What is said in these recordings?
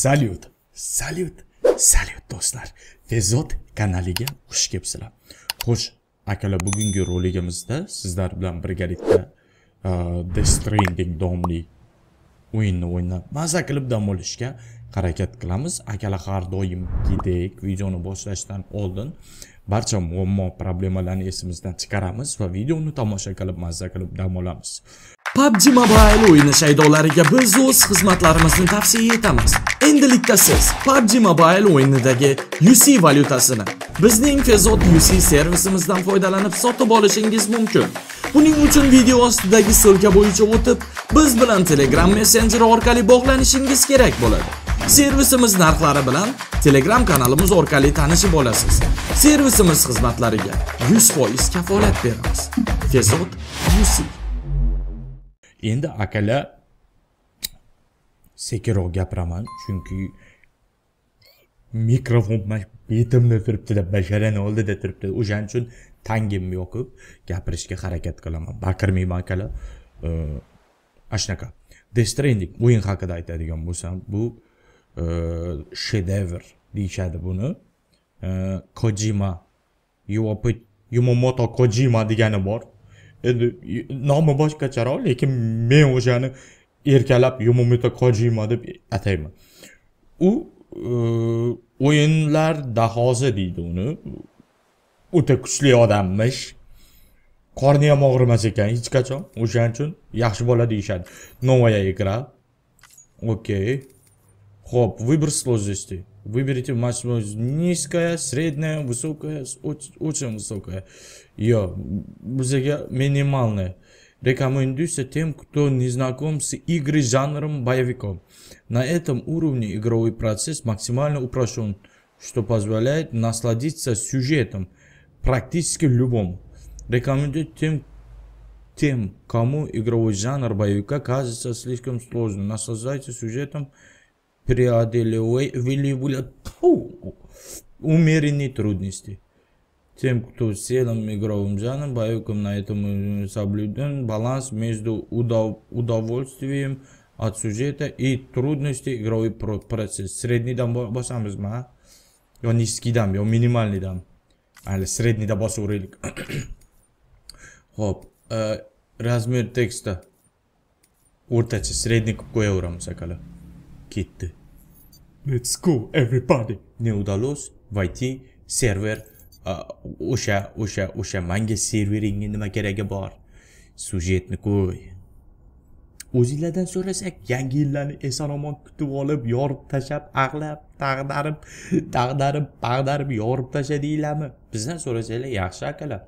salyut salyut salyut do'stlar. Fezod kanaliga xush kelibsizlar. Xo'sh akalar bugungi roligimizda sizlar bilan birgalikda uh, the stranding domli o'yinni o'ynab maza qilib dam olishga harakat qilamiz akalar har doimgidek videoni boshlashdan oldin barcha muammo problemalarni esimizdan chiqaramiz va videoni tomosha qilib mazza qilib dam olamiz PUBG Mobile o'yini shaydolariga biz o'z xizmatlarimizni tavsiya etamiz. Endilikda siz PUBG Mobile o'yinidagi UC valyutasini bizning Fezot UC servisimizdan foydalanib sotib olishingiz mumkin. Buning uchun video ostidagi silka bo'yicha o'tib, biz bilan Telegram messenjeri orqali bog'lanishingiz kerak bo'ladi. Servisimiz narxlari bilan Telegram kanalimiz orqali tanishib olasiz. Servisimiz xizmatlariga 100% kafolat beramiz. Fezot UC endi akalar sekinroq gapiraman chunki mikrofon betimda turibdida basharani oldida turibdi o'shaning uchun tangimni yoqib gapirishga harakat qilaman baqirmayman akalar e, ana shunaqa the stranding o'yin haqida aytadigan bo'lsam bu E, shedevr deyishadi buni. E, kojima yumomoto kojima degani bor. Endi nomi boshqacharoq lekin men o'shani erkalab yumomoto kojima deb atayman. U e, o'yinlar dahosi deydi uni. O'ta kuchli odammish. Qorni ham og'rimas ekan hech qachon. O'shaning uchun yaxshi bola deyishadi. Новая игра окей ho'p выбор сложности Выберите максимум низкая, средняя, высокая, очень высокая. Yo, bizga минимальная. Рекомендуется тем, кто не знаком с игрой жанром боевиком. На этом уровне игровой процесс максимально упрощен, что позволяет насладиться сюжетом практически любому. Рекомендую тем, тем, кому игровой жанр боевика кажется слишком сложным. Наслаждайтесь сюжетом преодолевали умеренные трудности. Тем, кто силом игровым жанром, боевиком на этом соблюден баланс между удов удовольствием от сюжета и трудностей игровой процесс. Средний дам босамыз ма? Yo низкий дам, yo минимальный дам. Али средний да босаveraylik. Xo'p, razmer teksta o'rtacha sredniy qilib qo'yaveramiz akalar. Ketdi. Let's go everybody. Не удалось войти server o'sha o'sha o'sha manga serveringga nima keragi bor? Sujetni qo'y o'zinglardan so'rasak yangi yillarni eson omon kutib olib yorib tashlab aqlab tag'darib tag'darib bag'darib yorib tashladinglarmi bizdan so'rasanglar yaxshi akalar.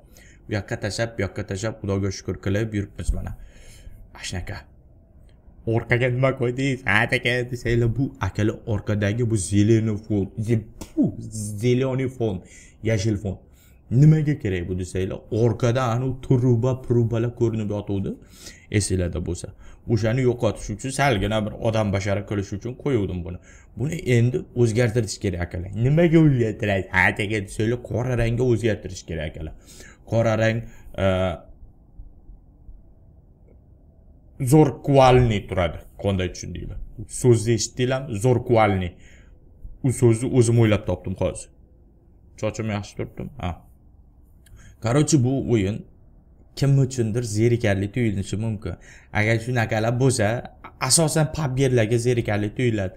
Bu yoqqa tashlab bu yoqqa tashlab xudoga shukur qilib yuribmiz mana. Shunaqa orqaga nima qo'ydingiz? Ha aka desanglar bu akalar orqadagi bu зеленый fon зеленый fon yashil fon nimaga kerak bu desanglar? Orqada anavi truba prubalar ko'rinib yotuvdi. Esinglarda bo'lsa. O'shani yo'qotish uchun salgina bir odam bashara qilish uchun qo'yuvdim buni. Buni endi o'zgartirish kerak akalar. Nimaga o'zgartirasiz? Ha aka desanglar qora rangga o'zgartirish kerak akalar. Qora rang e, e, turadi. Qanday tushundinglar so'zni eshitdinglarmi? Zo'rqualniy u so'zni o'zim o'ylab topdim hozir. Sochim yaxshi turibdimi ha. Короче bu o'yin kim uchundir zerikarli tuyulishi mumkin. Agar shunaqalar bo'lsa asosan pabgerlarga zerikarli tuyuladi.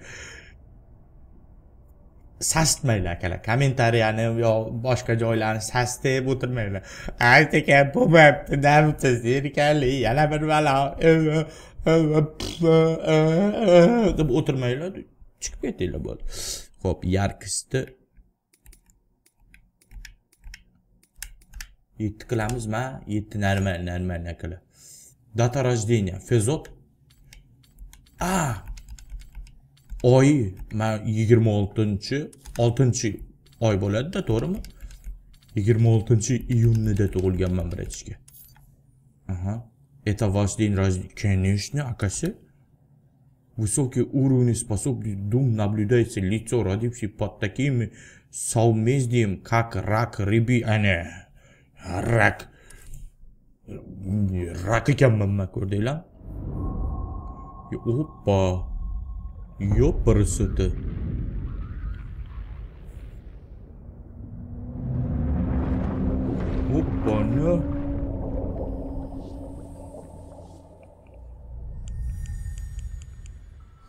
Sastmanglar akalar. Kommentariyani yo boshqa joylarni sastib o'tirmanglar aytaka bo'lmayapti narvda zerikarli yana bir balo deb o'tirmanglar chiqib ketinglar bo'ldi ho'p yarkisni yetti qilamizmi? Yetti normal normal akalar data рождения fezot. A oyi man yigirma oltinchi oltinchi oy bo'ladida to'g'rimi yigirma oltinchi iyunnida tug'ilganman aha это ваш день рождения конечно akasi Высокий уровень способности дум наблюдается лицо, родившее под таким совмездием, как рак рыбы, а не рак. Рак ekanman man ko'rdinglar? Опа. Ёпарасоты. Опа, на.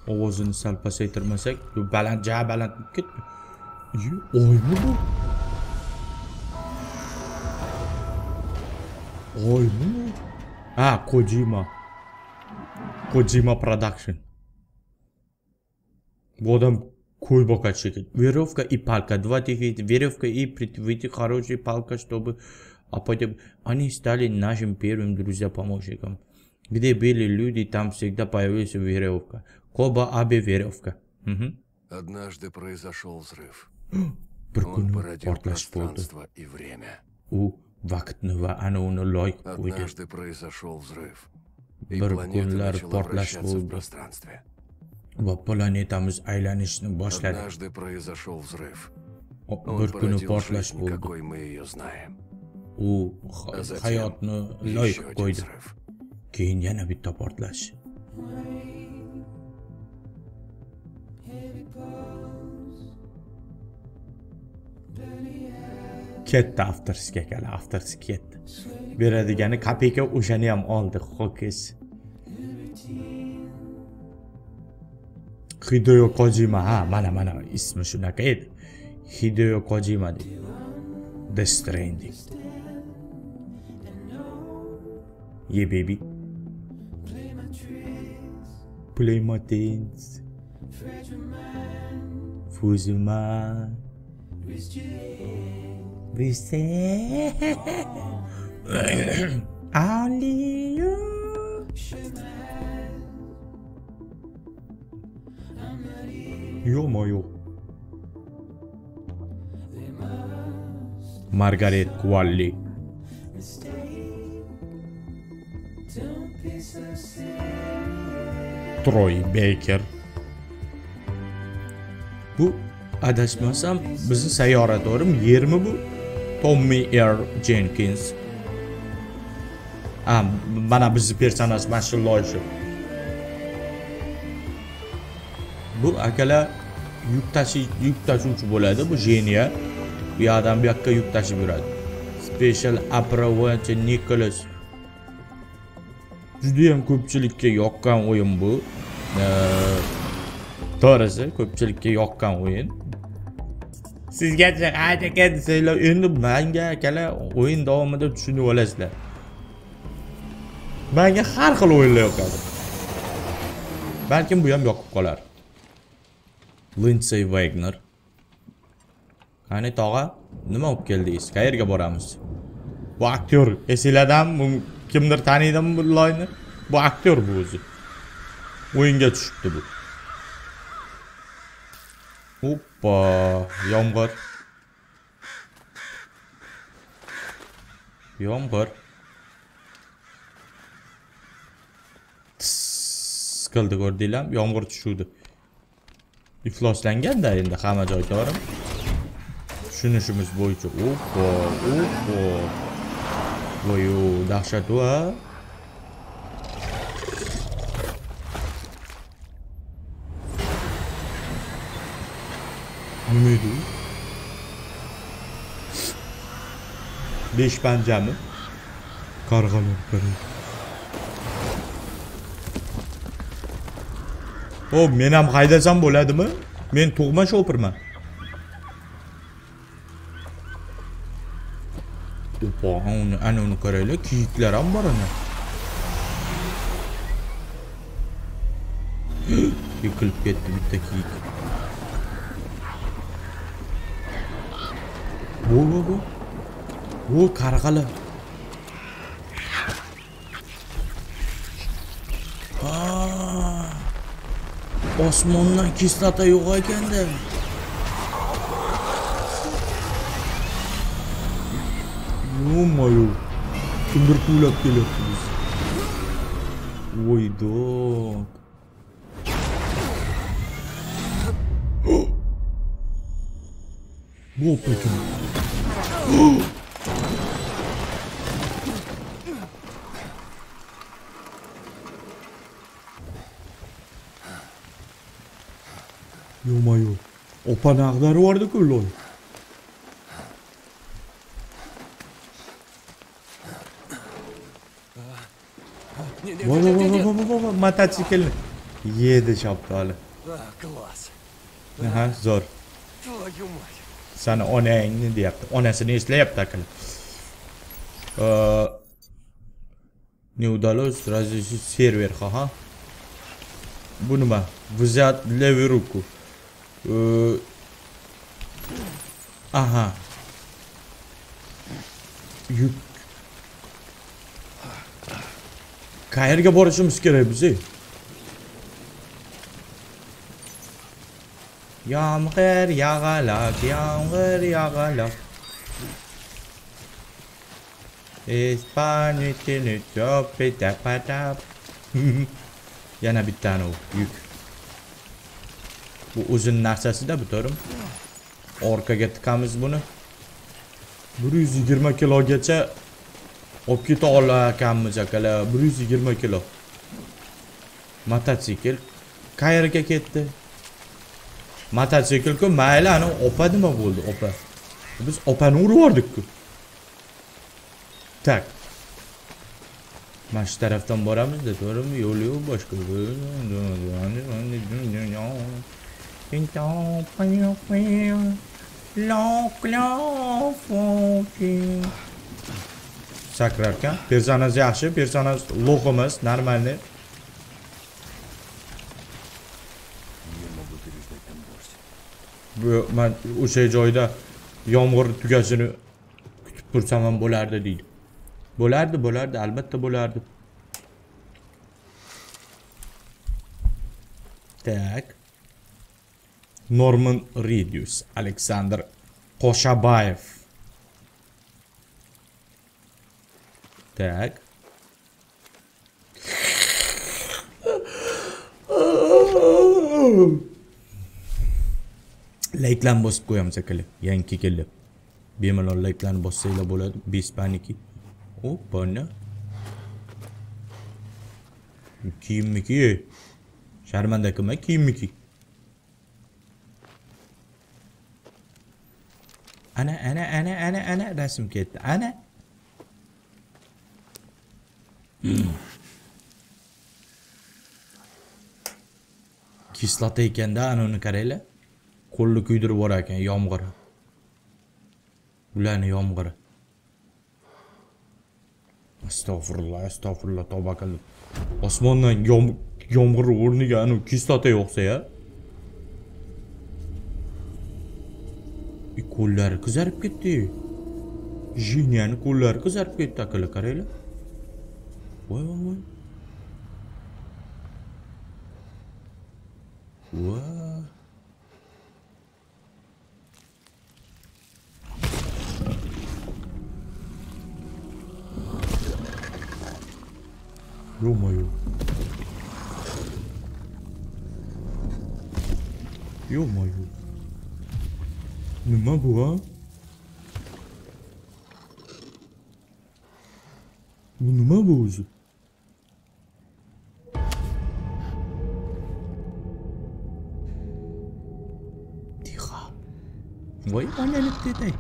ovozini sal pasaytirmasak baland ja baland bo'lib ketdi oymi bu oymi ha kojima kojima production Ko'l boqadi shekilli веревка и палка два таких веревка и выйти хорошая палка чтобы а потом они стали нашим первым друзья помощником где были люди там всегда появилась веревка Коба Аби веревка. Угу. Однажды произошел взрыв. Он породил пространство и время. Va anavni loyiq qo'ydi. Однажды произошел взрыв. И планета начала вращаться в пространстве. Va planetamiz aylanishni boshladi. Однажды произошел взрыв. O- Он Bir kuni portlash bo'ldi. какой мы ее знаем. U hayotni loyiq qo'ydi. Keyin yana bitta portlash. Ketdi avtorskiga kala, avtorski ketdi. Beradigani kopeyka o'shani ham oldi, ho'kiz. Hideo Kojima, ha, mana mana ismi shunaqa edi. Hideo Kojima deydi. The Stranding. Yeah, baby. Play my dance. Fuzuma. Only you. Yo'qmi yo'q. Margaret Qualley. Troy Baker. Bu adashmasam bizni sayyora to'g'rimi? Yermi bu? Tommy R. Jenkins. Ha, mana bizni personaj mana shu loyiha. Bu akalar yuk tashi yuk tashuvchi bo'ladi bu jeniya. Bu yoqdan bu yoqqa yuk tashib yuradi. Special Approach Nicholas. Judayam ko'pchilikka yoqqan o'yin bu. Eee, To'g'risi, ko'pchilikka yoqqan o'yin. Sizgacha qancha ekan desanglar, endi menga akalar o'yin davomida tushunib olasizlar. Menga har xil o'yinlar yoqadi. Balkim bu ham yoqib qolar. Lindsey Wagner. Qani tog'a, nima olib keldingiz? Qayerga boramiz? Bu aktyor, esinglardan kimdir taniydimi bu loyni? Bu aktyor bu o'zi. O'yinga tushibdi bu. Hoppa, yomg'ir. Yomg'ir. Tiss qildi ko'rdinglarmi? Yomg'ir tushuvdi. Ifloslanganda endi hamma joyga to'g'rimi? Tushunishimiz bo'yicha. Oppa, oppa. voyu dahshat va nima edi u? besh panjami qarg'alar qarang o men ham haydasam bo'ladimi? Men tug'ma shopirman. Opa, uni ana uni qaranglar kiyiklar ham bor ana. Yiqilib ketdi bitta kiyik. Bu bu bu bu qarg'alar osmondan kislota yo'q ekanda ё моё тумбуркулап Oy биз Bu болуп Oh! Opa naqdari vardı ku lol. Не, не, Vo не, vo не, vo не, vo vo vo vo mototsiklni yedi shapkali. А, класс. Aha, zo'r. Твою мать. Sani onangni deyapti. Onasini eslayapti akali. Не удалось разрешить сервер, ха Bu nima? Взять левую руку. Aha. Yük. Kaerge borcum skerebzi. Yağmur yağalak, yağmur yağalak. İspanitini çöpü tepadap. Yana bir tane o yük. Bu uzun narsası da bu durum. Orqaga tiqamiz buni. 120 kilogacha olib keta olakanmiz akalar. 120 kilo. Mototsikl qayerga ketdi? Mototsikl-ku mayli ana opa nima bo'ldi opa? Biz opani urib yubordikku Tak. Mana shu tarafdan boramiz-da, to'g'rimi? Yo'l yo'q boshqa. Sakrarkan. Personaj yaxshi, personaj lo'q emas, normalniy. Не могу переждать. Bu man o'sha joyda yomg'ir tugashini kutib tursam ham bo'lardi deydi. Bo'lardi, bo'lardi, albatta bo'lardi. tak Norman Reedus, Aleksandr Qoshabayev. Так. Layklarni bosib qo'yamiz akalar. Yangi keldi. Bemalol layklarni bossanglar bo'ladi. Bespaniki. Opana. Kiyimniki. Sharmanda qilma kiyimniki. Ana ana ana ana ana rasm ketdi. Ana. Kislota ekanda ana uni qaranglar. Qo'lni kuydirib yuborar ekan yomg'ir. Ularni yomg'iri. Astag'firullah, astag'firullah, tavba qildim. Osmondan yom yomg'ir o'rniga anu kislota yo'qsa ya. I qo'llari qizarib ketdi. Jinyani qo'llari qizarib ketdi akalar, qaranglar. Voy voy voy. Voy. Ё-моё. Ё-моё. Le Maboa. Ou no Mambozo. Des rats. Vous voyez, voilà le petit.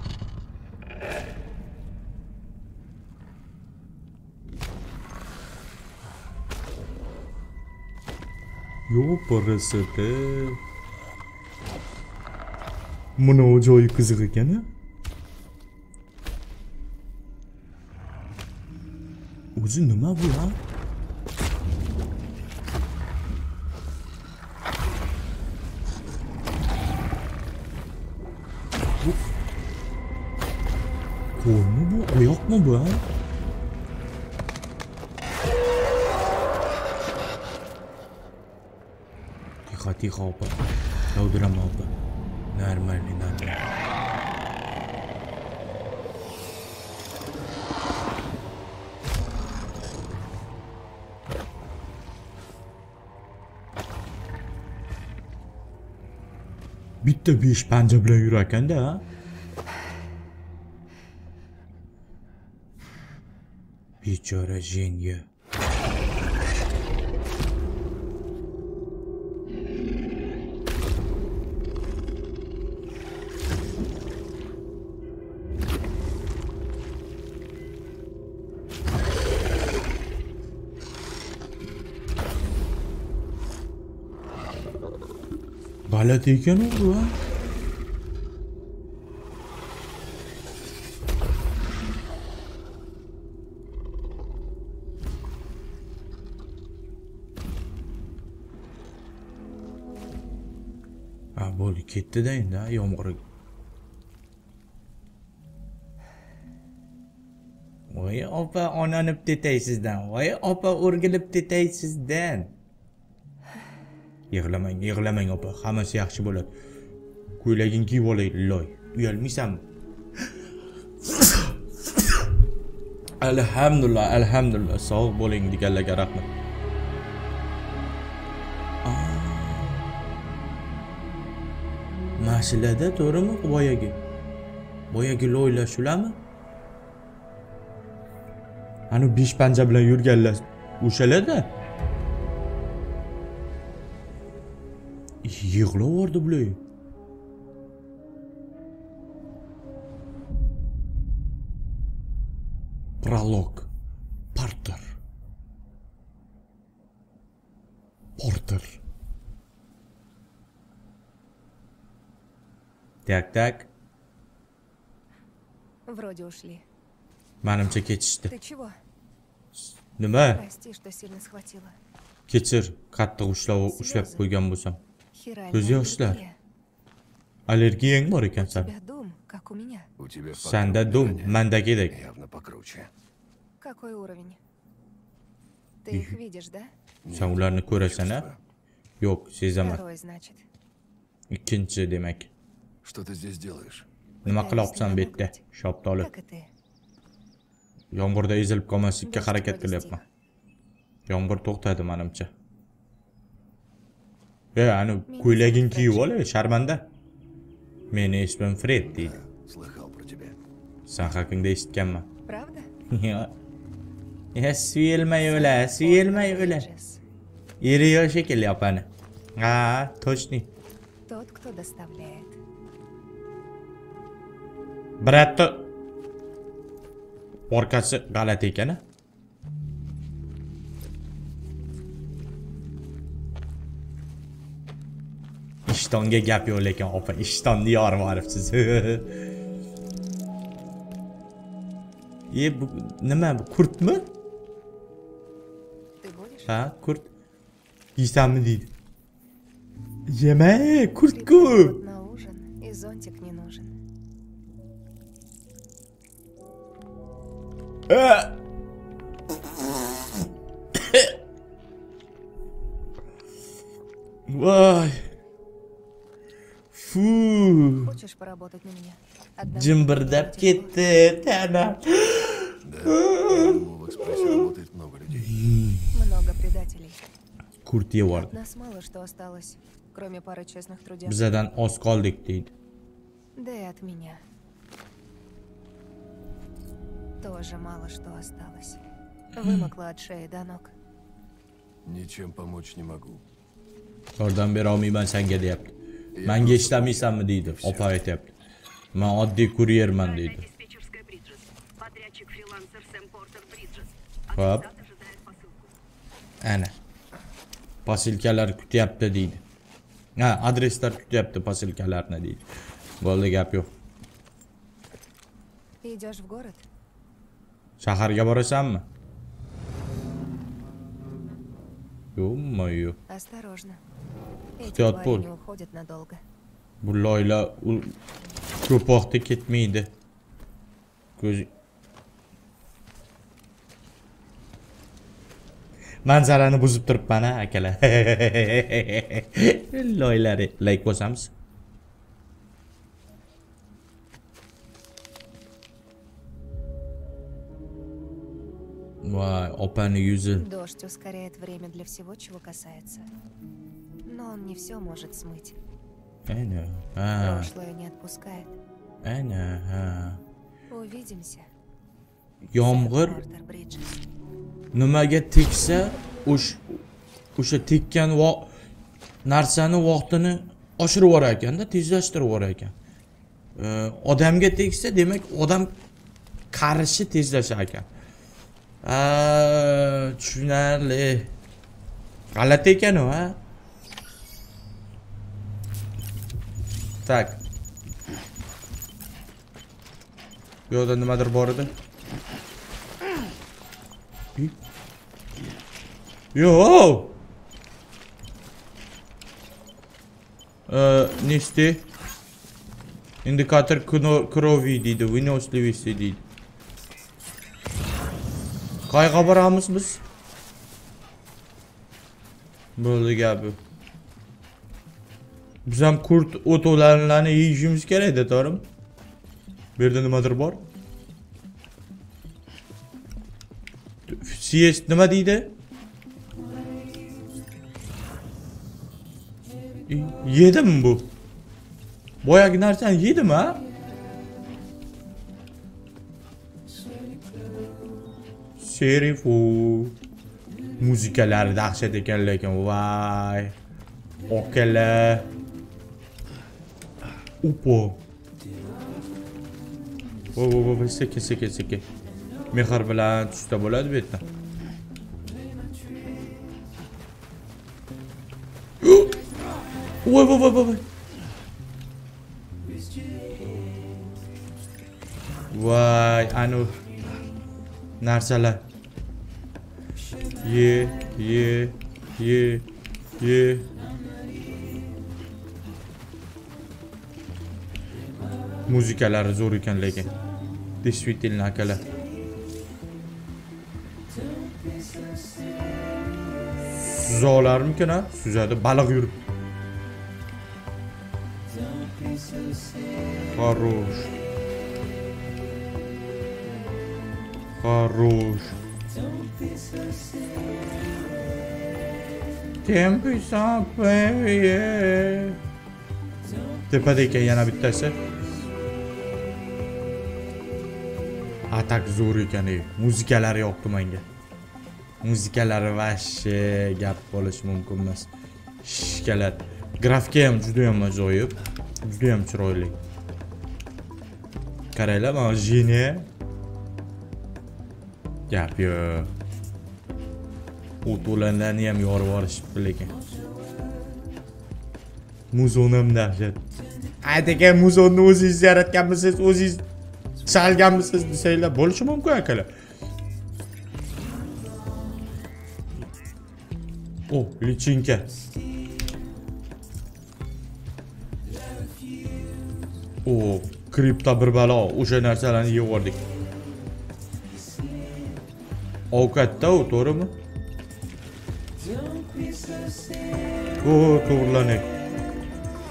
Yo, pour receter... parasida. Mana o joyi qiziq ekan a. O'zi nima bu ha? Bu qo'lmi bu? Oyoqmi bu ha? Тихо, тихо, опа. Yavdurama опа. normalmente. Bitti bir iş bence bile yürürken de ha. Bir çöre jenye. G'alati ekan u a? ha bo'ldi ketdida endi yomg'ir voy opa onanib tetay sizdan voy opa o'rgilib tetay sizdan yig'lamang yig'lamang opa. Hammasi yaxshi bo'ladi. Ko'ylagingni kiyib olay loy. Uyalmaysanmi alhamdulillah alhamdulillah. Sog' bo'ling deganlarga rahmat. Mashilada to'g'rimi boyagi boyagi loylar shularmi ani besh panja bilan yurganlar o'shalarda. Yig'lavordi bular prolog parter porter. Tak tak. Вроде ушли. manimcha ketishdi. Nima? Kechir qattiq ushlab ushlab qo'ygan bo'lsam Яшьләр. аллергия. allergiyang bor ekan У san тебя дум, как у меня. У тебя sanda dum mandagidek sen ularni ko'rasan a yo'q sezaman ikkinchi demak nima qilyapsan bu yerda shoptoli yomg'irda ezilib qolmaslikka harakat qilyapman yomg'ir to'xtadi manimcha e ani ko'ylagingni kiyib ol sharmanda. Meni ismim fred deydi. San haqingda eshitganman. Правда? ya suyulmay o'la suyulmay o'la. Eri yo'q shekilli opani ha точный Тот, кто доставляет. bratni orqasi g'alati ekan ich dann gegeben och lägga upp. Ich dann i arvarvsiz. Ye bu nima bu kurtmi? Ha, kurt. Yeysanmi deydi. Yeme, kurtku. Vay. поработать на меня? Jimbirdab ketdi tana Да, в экспрессе работает много людей. Много предателей. kurt yevordi Нас мало что осталось, кроме пары честных трудяг. bizadan oz deydi Да и от меня. Тоже мало что осталось. Вымокла от шеи до ног. Ничем помочь не могу. bera olmayman senga deyapti manga ishlamaysanmi deydi? Opa aytyapti man oddiy kuryerman deydi посылку. ana posilkalar kutyapti deydi ha adreslar kutyapti posilkalarni deydi bo'ldi gap yo'q Идешь в город? shaharga borasanmi yo'qmi Осторожно. Эти Ehtiyot bo'l. не уходят надолго. bu loyla ko'p vaqtda ketmaydi ko'zi manzarani buzib turibman a akalar loylari layk bosamiz voy opani yuzi Дождь ускоряет время для всего, чего касается. Но он не все может смыть. ana ha Прошлое не отпускает. ana ha Увидимся. yomg'ir nimaga tegsa o'sh- o'sha tekkan vo- narsani vaqtini oshirib yuborar ekanda tezlashtirib yuborar ekan E, odamga tegsa demak odam qarishi tezlashar ekan Ha, tushunarli g'alati ekan u ha tak bu yoqda nimadir bor edi Yo. Э, нести. Индикатор кно- крови deydi, выносливости deydi. Qayga boramiz biz? Bo'ldi gapi. Biz ham kurt o'tovlarni yeyishimiz kerak-da, to'g'rimi? Bu yerda nimadir bor? Siest nima deydi? Yedim bu. Boyagi narsani yedim ha? Sherifu. Muzikalari dahshat ekan lekin voy. Okala. Upo. Voy sekin sekin sekin. Mehr bilan bo'ladi bu yerda. Voy voy voy voy anu narsalar. Ye, ye, ye, ye. Muzikalari zo'r ekan lekin. Действительно akalar. Suzoqlarmikin ha? Suzadi, baliq yurib. Хорош. Хорош. Tempi baby. Tepada ekan yana bittasi. Atak zo'r ekan. Muzikalari yoqdi menga. Muzikalari vashshe gap bo'lish mumkin emas. Shishkalar. Grafika ham juda ham ajoyib. Juda ham chiroyli. Qaranglar, mana jini. Gap yo'q. U to'lanlarni ham yorib yuborishibdi lekin. Muzon ham dahshat. Ayt aka, muzonni o'zingiz yaratganmisiz, o'zingiz chalganmisiz desanglar bo'lishi mumkin akalar. O, lichinka. O, kripto bir balo, o'sha narsalarni yeb yubordik. Avukat Davut doğru mu? Oo doğrulanık.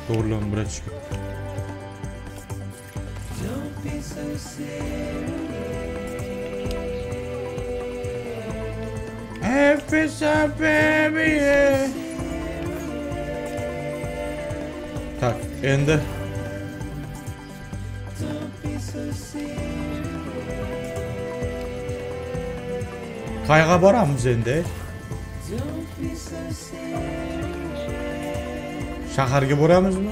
Doğrulan bura çıkıyor. Efes baby. Tak, ende. Kayga var mı sende? Şaharga boramız mı?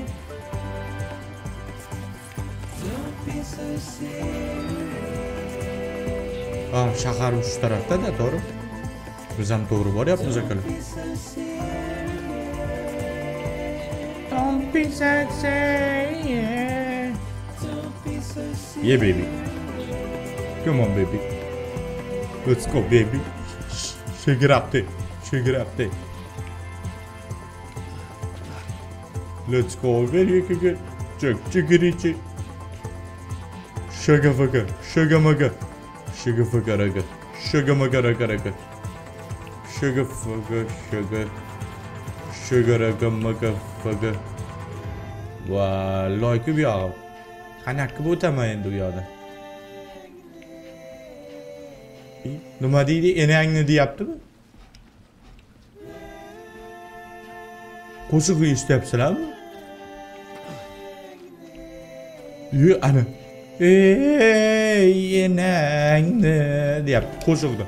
Ha, şahar uç tarafta da doğru. Biz hem doğru var yapmaz akıllı. Don't be so serious. Yeah baby. Come on baby. Let's go baby. Sugar update. Sugar update. Let's go very good. Çok çıkırıcı. Şaka faka. Şaka maka. Şaka faka raka. Şaka maka raka raka. Şaka faka şaka. Şaka raka maka faka. Vay like bir ağ. Hani hakkı bu tamamen duyuyordu. నువ్వు అది ఇది ఎనేంగ్నిది yaptı mı? Koşu kıyı yapsın abi. Yü ana. Ey eneğini yaptı. Koşu kıyı.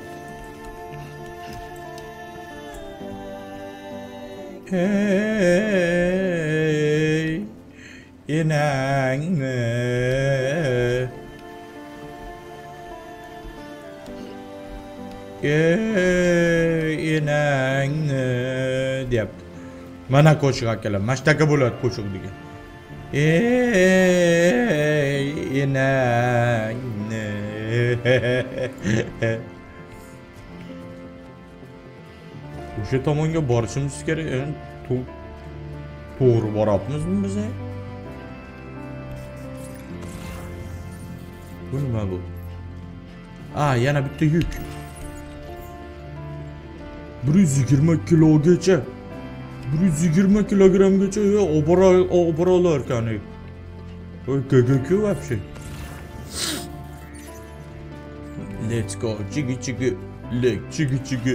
Ey eneğini. Ey deyapti mana qo'shiq akalar mana shunaqa bo'ladi qo'shiq degan ey enangni o'sha tomonga borishimiz kerak to'g'ri boryapmizmi biz bu nima bu a yana bitta yuk bir yuz yigirma kilogacha bir yuz yigirma kilogrammgacha ya olib bora- olib bora olar ekan Ой, ggg вообще let's go chigi chigi lek chigi chigi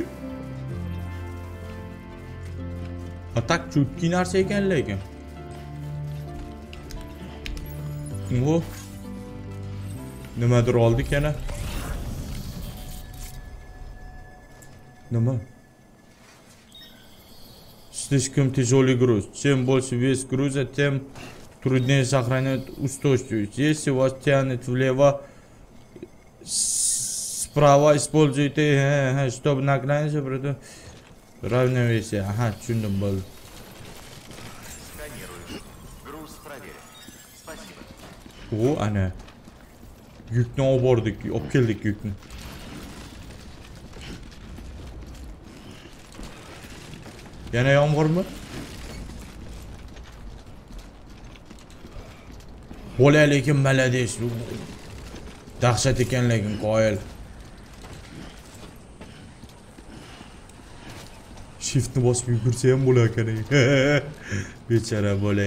atak chutki narsa ekan lekin o nimadir oldik yana nima Слишком тяжелый груз. Чем больше вес груза, тем труднее сохранять устойчивость. Если вас тянет влево, справа используйте, э, э, чтобы наклониться, при равновесие. Ага, проверен. Спасибо. U ana. Yukni olib bordik, olib keldik yukni. Yana yomg'irmi? Bo'la lekin malades. Dahshat ekan lekin qoyil. Shiftni bosib yugursa ham bo'lar ekan. Bechara bola.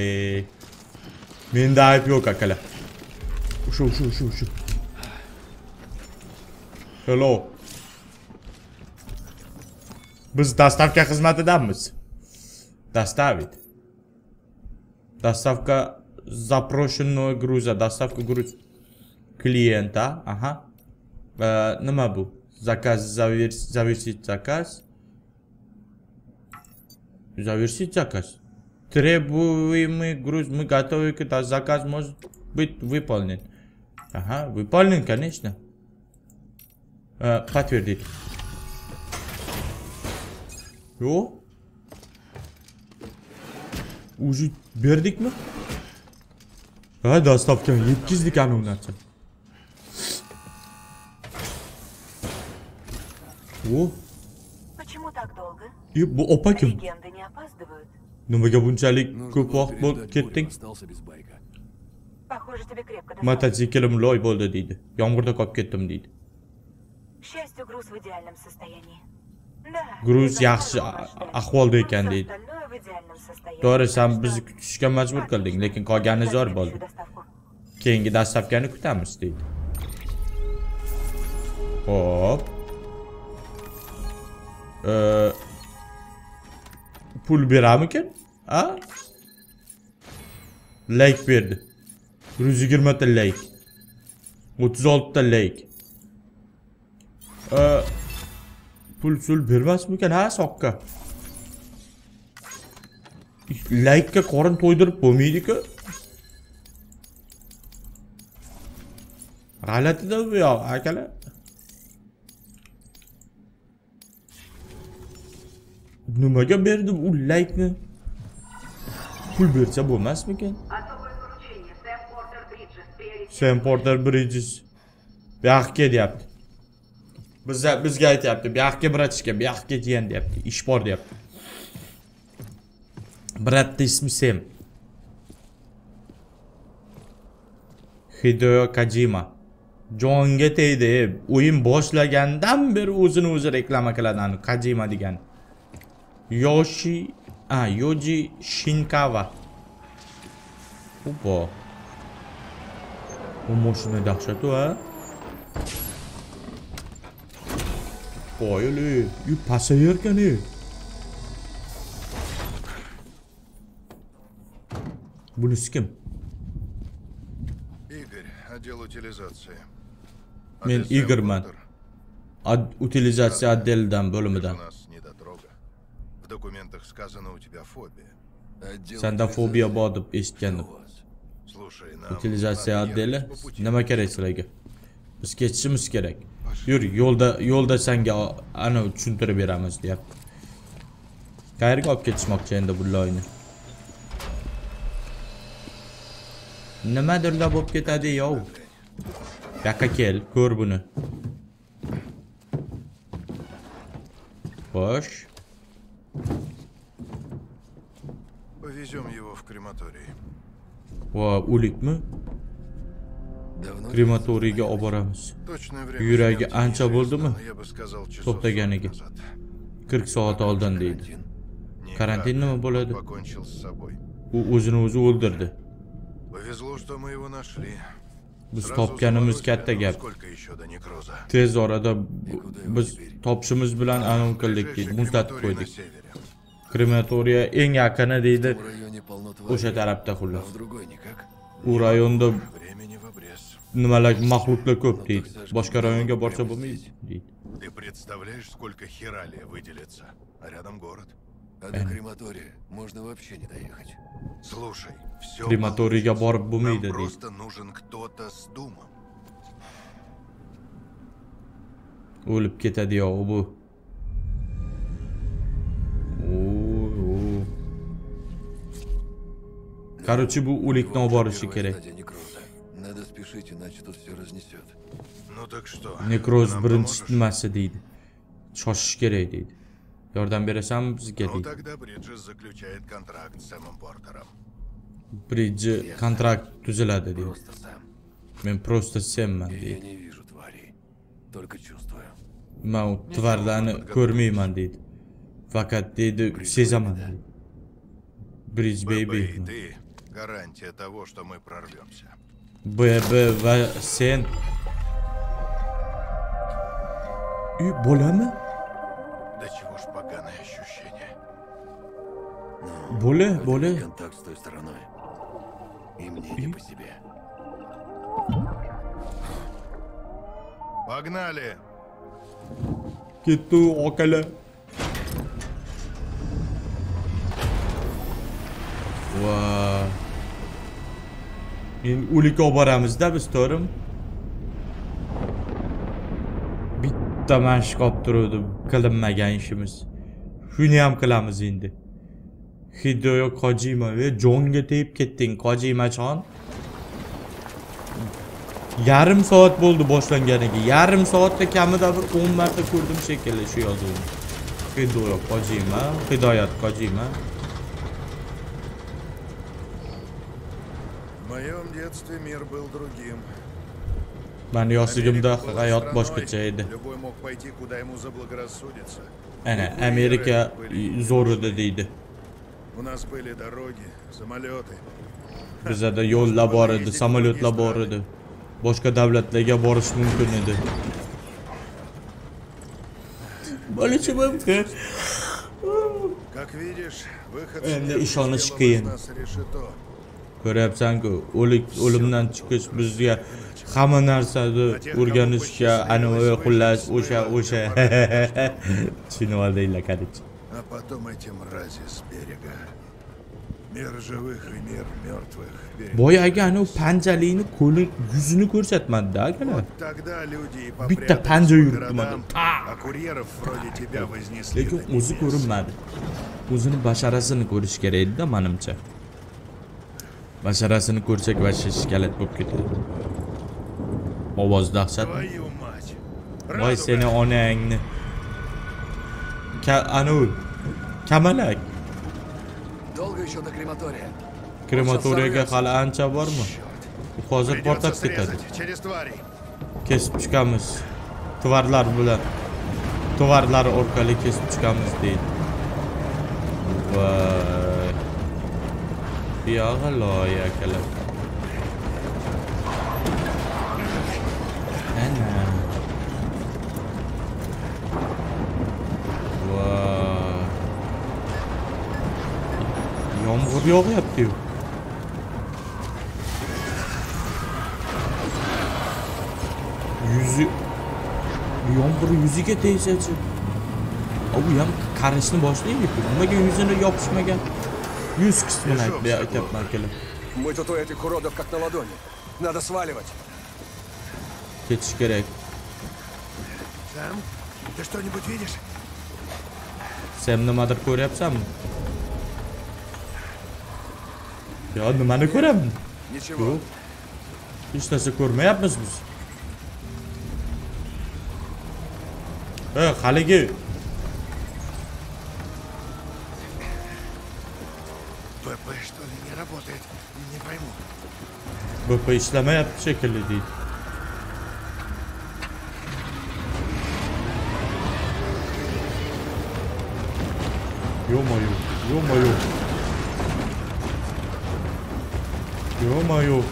Menda ayb yo'q akalar. Ushu, ushu, ushu, ushu. Hello. Biz dostavka xizmatidamiz. Доставить. Доставка запрошенного груза. Доставка груз клиента. Ага. Э, nima bu? Заказ завер- завершить заказ. Завершить заказ. Требуемый груз. Мы готовы, когда заказ может быть выполнен. Ага, выполнен, конечно. Э, подтвердить. Yo. Уже berdikmi? Ha, dostavkani yetkazdik ana u narsa. O, Почему так долго? и bu opa kim? Легенды не опаздывают. Nimaga bunchalik ko'p vaqt bo'lib ketding? Похоже, тебе крепко досталось. Loy bo'ldi deydi. Yomg'irda qolib ketdim deydi. К счастью, груз в идеальном состоянии. gruz yaxshi ahvolda ekan deydi. To'g'ri san bizni kutishga majbur qilding lekin qolgani zo'r bo'ldi. Keyingi dastlabkani kutamiz deydi. Hop ee, pul beramikin a? Layk berdi. Bir yuz yigirmata layk o'ttiz oltita layk ee, pulsul bermasmikan ha soqqa laykka qorin to'ydirib bo'lmaydiku g'alatida bu yoq akalar nimaga berdim u laykni pul bersa bo'lmasmikan sem porter bridges. Bir buyoqqa kelyapti bize biz gayet yaptı. Bir hakkı bırakışken bir hakkı diyen de yaptı. İşbor da yaptı. Bıraktı ismi Sem. Hideo Kojima. jonga tegdi o'yin boshlagandan beri o'zini o'zi reklama qiladi ani kajima degan yoshi a yoji shinkava Опа. У машины дохшату, а? dahshat a. Qoyili, yu pasayarkan e. Bunisi kim? Игорь, а отдел утилизации. Men А ты, Сэм Игорьман. Портер? Ad- utilizatsiya отдельdan Ты же bo'limidan. у нас недотрога. В документах сказано, у тебя фобия. Отдел Senda fobiya утилизации. bor deb Что eshitgandim. у вас? Слушай, нам Utilizatsiya надо отдели ехать по пути. nima kerak sizlarga? Biz ketishimiz kerak. Yur, yo'lda yo'lda senga o- ana tushuntirib beramiz, deyapti. Qayerga olib ketishmoqchi endi bu loyni? Nimadirlar bo'lib ketadi yov. Yoqqa kel, ko'r buni. Xo'sh, Повезем его в крематорий. va o'likmi? Krematoriyga olib boramiz. Yuragi ancha bo'ldimi? To'xtaganiga. 40 назад. 40 soat oldin deydi. Karantin nima bo'ladi? U o'zini o'zi o'ldirdi. Biz topganimiz katta gap. Tez orada biz topishimiz bilan anavi qildik deydi, muzlatib qo'ydik. Krematoriya eng yaqini deydi, o'sha tarafda xullas. U rayonda. Nimalar maxluqlar ko'p deydi. Boshqa rayonga borsa bo'lmaydi deydi. Ты представляешь, сколько хералия выделится? А рядом город. А до крематория можно вообще не доехать. Слушай, все borib Нам bo'lmaydi deydi. просто нужен кто-то с думом. O'lib ketadi yo bu. Короче, bu o'likni olib borishi kerak. Спешить, иначе тут все разнесет. Ну так что? Нам birinchi nimasi deydi. Shoshish kerak deydi. Yordam berasanmi bizga Ну deydi. тогда Бриджес заключает контракт с Сэмом Портером. Birinchi kontrakt tuziladi deydi. Просто сам. Men просто senman И я deydi. не вижу тварей. Только чувствую. Man u tvarlarni ko'rmayman deydi. Faqat deydi sezaman deydi. Bridge ББ и baby. ты гарантия того, что мы прорвемся. BB sen И больно? Да чего ж поганое ощущение. Ну, более. Контакт с той стороной. И мне И? не по себе. Погнали. Киту около. Вау. Endi o'lik olib boramizda biz to'g'rimi? Bitta mashq olib turuvdi qilinmagan ishimiz. Shuni ham qilamiz endi. Hidoyo Kojima ve Jonga tegib ketding Kojimajon. Yarim soat bo'ldi boshlanganiga. Yarim soatda kamida bir 10 marta ko'rdim shekilli shu yozuvni. Hidoyo Kojima, Hidoyat Kojima. Детстве мир был другим. Mani yoshligimda hayot boshqacha edi. Любой мог пойти, куда ему заблагорассудится. Ana Amerika zo'r edi deydi. У нас были дороги, самолеты. Bizada yo'llar bor edi, samolyotlar bor edi. Boshqa davlatlarga borish mumkin edi. Как видишь, выход Endi ishonish qiyin. Ko'ryapsan-ku, o'lik o'limdan chiqish bizga hamma narsani o'rganishga, ana u xullas o'sha o'sha tushunib oldinglar, короче. А потом эти мрази с берега. Мир живых и мир мертвых. перед- Boyagi ana u panjalikni qo'li yuzini ko'rsatmadi-da, akalar. Bitta panja yuribdi Lekin o'zi ko'rinmadi. O'zini basharasini ko'rish kerak edi-da, menimcha. Basharasini ko'rsak vashsha shikalat bo'lib ketadi. Ovoz dahshat. Voy seni onangni. Ka anu kamalak. Krematoriyaga hali ancha bormi? U Hozir portlab ketadi. Kesib chiqamiz. Tovarlar bilan. Tovarlar orqali kesib chiqamiz deydi. Voy. Buyog'i loy akalar. Ana. Voy. Yomg'ir yog'yapti-yu. yuzi yomg'ir yuziga tegsachi u ham qarishni boshlaydi nimaga yuzini yopishmagan yuz qismini aytib aytyapman akalar Мы тут у этих уродов как на ладони. Надо сваливать. ketish kerak Сэм, ты что-нибудь видишь? sen nimadir ko'ryapsanmi yo nimani ko'raman Ничего. yo'q hech narsa ko'rmayapmiz biz e haligi bp ishlamayapti shekilli deydi ё-моё ё-моё ё-моё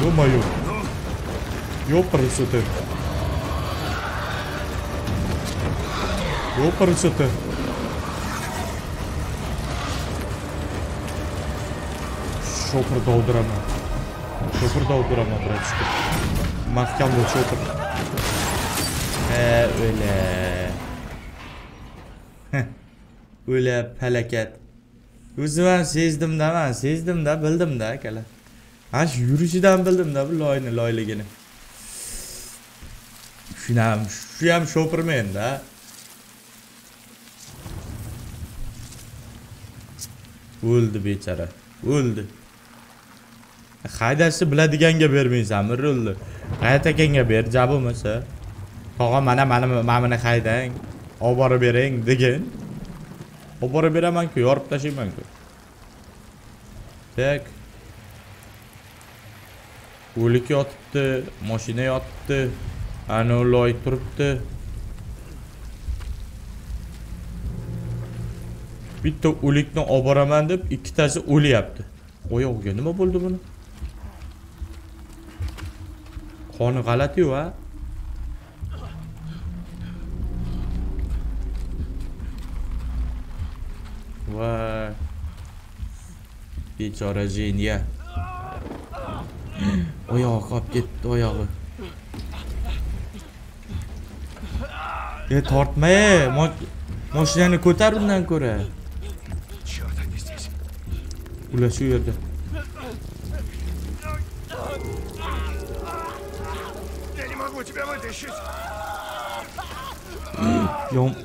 ё-моё ёпарасы ты ёпарасы ты Шопыр доlduraman. Шопыр dolduraman братишка. Mahkam bu şopır. He öyle. Heh, öyle. O'zi man sezdimda man sezdimda bildimda akalar. Ha shu yurishidan bildimda bu loyni loyligini. Shuni ham shu endi shopirmenda. O'ldi bechara. O'ldi. Haydashni biladiganga bermaysanmi rulni hayat akangga ber ja bo'lmasa. Tog'a mana mana mana buni haydang olib borib bering degin. Olib borib beramanku yorib tashlaymanku. Tak o'lik yotibdi mashina yotibdi anavi loy turibdi. Bitta o'likni olib boraman deb ikkitasi o'lyapti. Oyog'iga nima bo'ldi buni? Qoni g'alati-yu a? Voy. Bechora jenya oyog'i qolib ketdi oyog'i. E tortma e moshinani mashinani ko'tar undan ko'ra. Ular shu yerda. тебя вытащить. Ём.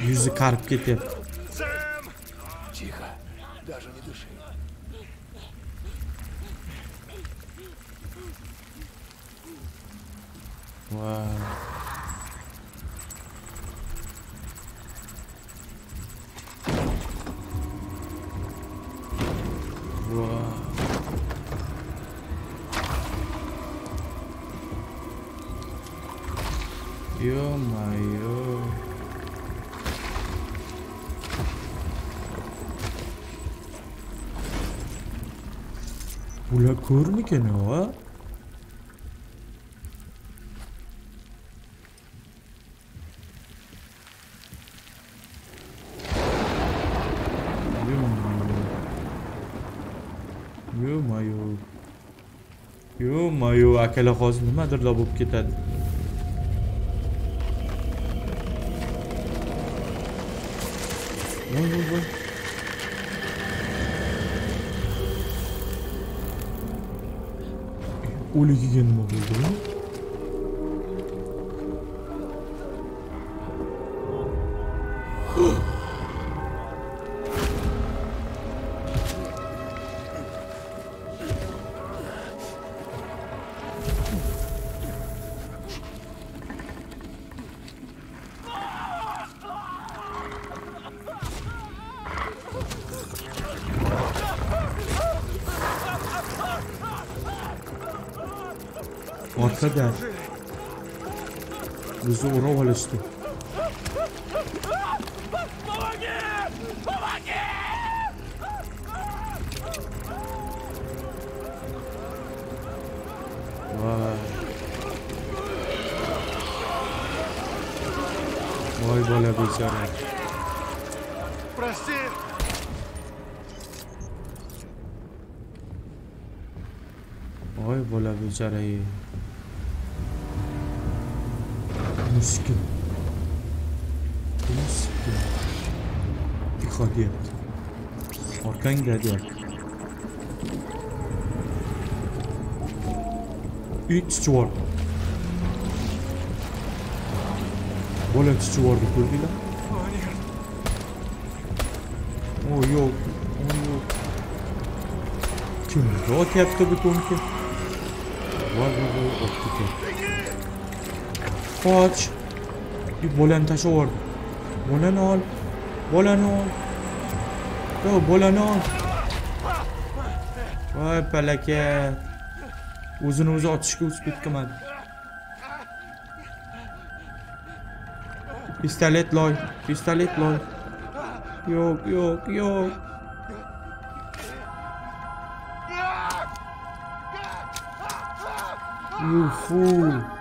Yüzü karp gibi. Тихо. Даже не дыши. Вау. کور میکنەوە؟ يو أكل غاز ما در لابو بكتاد وين وين وين 12 kendime buldum. Bizni o'rab olishdi. Voy. Voy bola bechora. Прости! voy bola Bunu sikiyor. Bunu sikiyor. Dikkat et. Arkan geliyor. 3 steward. Böyle steward'ı kurdular. O oh, yok. O yok. Kim? O tepti bütün ki. Var var var. Bak tutuyor. Qoch Bir bolani tashlab yubordi bolani ol. Bolani ol. Yo bolani ol. Voy palaka. O'zini o'zi otishga uspet qilmadi pistolet loy pistolet loy. Yo'q yo'q yo'q. Yuhu.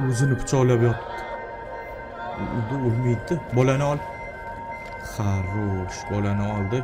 O'zini pichoqlab yotdi u o'lmaydida bolani ol xarosh bolani oldi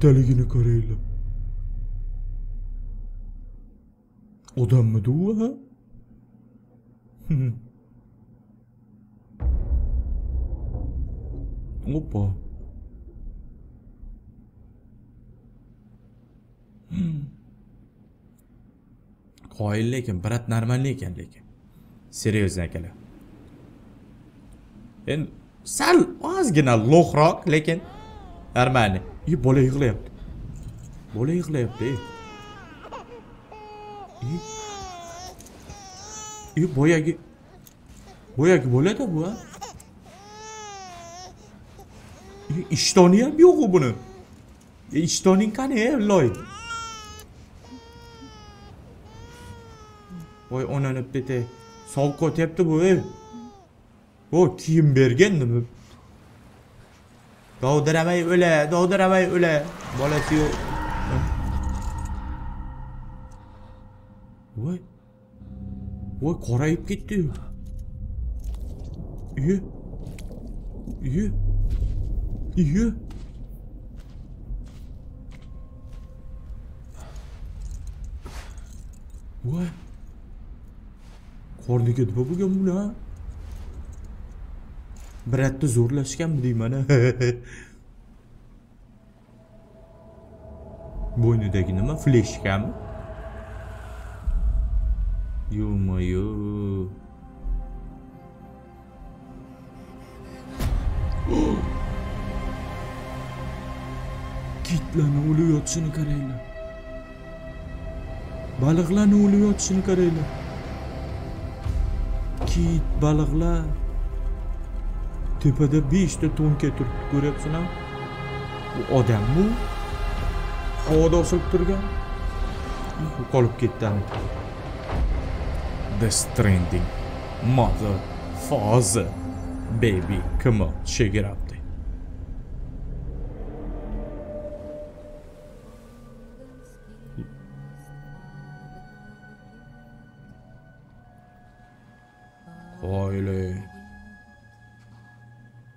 kattaligini qaranglar odammidi u ha oppa qoyil lekin brat normalniy ekan lekin серьезно akalar endi sal ozgina lo'qroq lekin Ermeni. İyi böyle yıkla yaptı. Böyle yıkla yaptı iyi. İyi. İyi boya ki. Boya ki böyle de bu ha. İyi iştahını yok bunu. E, İştahın kanı ya loy. Voy onanıp dete. Salko tepti bu ev. O kim bergen mi? Doğduramayı öyle, doğduramayı öyle. Balası yok. Vay. Vay korayıp gitti. İyi. İyi. İyi. Vay. Korna gitme bugün bu ne? Bratni zo'rlashganmi deyman bo'ynidagi nima? Fleshkami? Ё-моё kitlarni o'lib yotishini qaranglar. Baliqlarni o'lib yotishini qaranglar. Kit baliqlar. Tepada beshta to'nka turibdi ko'ryapsizlarmi bu odammi u havoda osilib turgan yo'qolib ketdi The Stranding Mother Father Baby Come on shake it up de.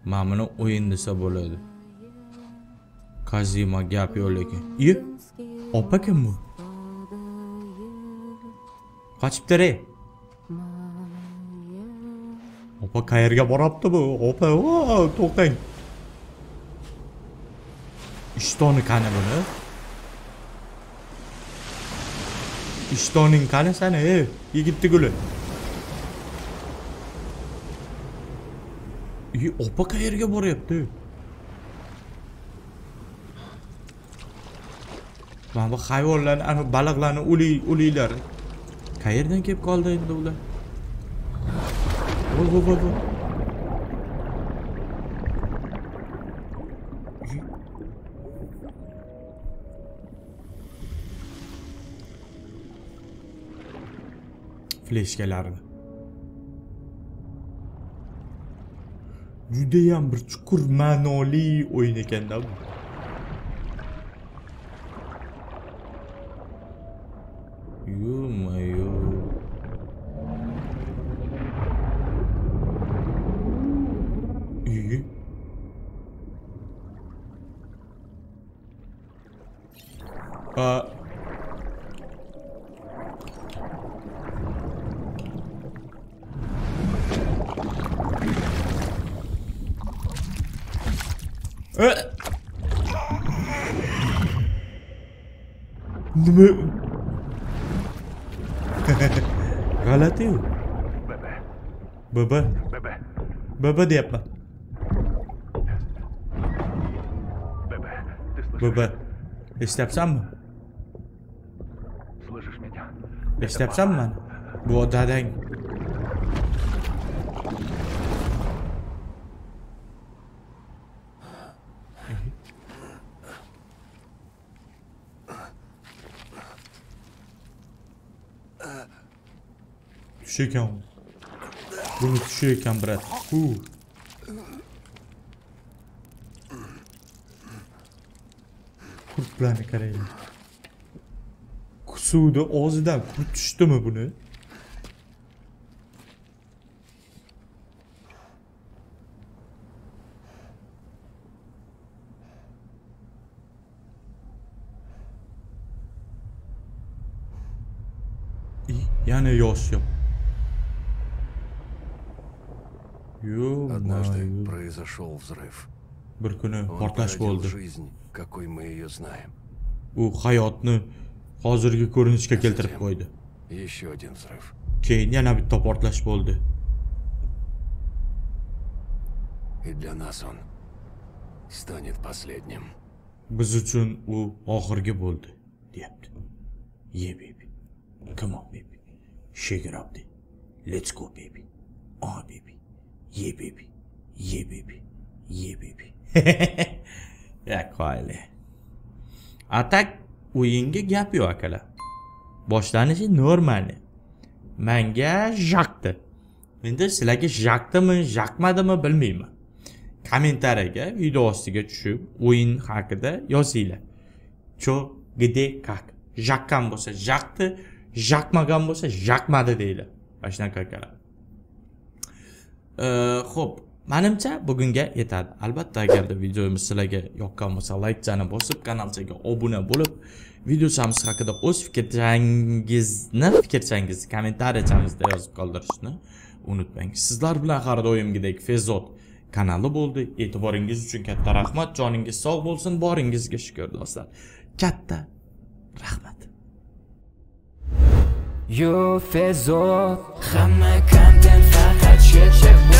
Qoyli mana buni o'yin desa bo'ladi. Kazima gap yo'q lekin. Iye opa kim bu? Qochibdir ey opa qayerga boryapti bu? Opa to'xtang ishtoni qani buni? Ishtoning qani sani ey yigitni guli? e opa qayerga boryapti mana bu hayvonlarni ana baliqlarni uli, uliylar qayerdan kelib qoldi endi ular voy voy voy voy fleshkalarni Yüdeyen bir çukur manoli oyun ekende abi. गलत ही बाबा बाबा दे अपना Б, istəyirsən? İstəyirsən mən? Bu odadan Шейкем. Bunu şöyken brat. Huu. Kurt planı karayı. Kusudu ağzından kurt düştü mü bunu? Yani yoz yok. Однажды произошел взрыв. bir kuni Он portlash породил bo'ldi. жизнь, какой мы ее знаем. u hayotni hozirgi ko'rinishga keltirib qo'ydi. Еще один взрыв. keyin yana bitta portlash bo'ldi. И для нас он станет последним. biz uchun u oxirgi bo'ldi deyapti. Ye baby come on baby. Shake it up de. Let's go baby. Oh baby ye baby ye baby ye baby. Ya atak o'yinga gap yo'q akalar boshlanishi normali manga jaqdi. Endi sizlarga jaqdimi jaqmadimi bilmayman. Kommentariyaga video ostiga tushib o'yin haqida yozinglar. Cho где как jaqqan bo'lsa jaqdi jaqmagan bo'lsa jaqmadi deydi mana shunaqa akalar ho'p manimcha bugunga yetadi. Albatta agarda videomiz sizlarga yoqqan bo'lsa laykchani bosib kanalchaga obuna bo'lib videochamiz haqida o'z fikrchangizni fikrchangizni kommentariyachamizda yozib qoldirishni unutmang. Sizlar bilan har doimgidek fezod kanali bo'ldi. E'tiboringiz uchun katta rahmat joningiz sog' bo'lsin boringizga shukur do'stlar. Katta rahmat. Yo fezod Hamma kontent faqat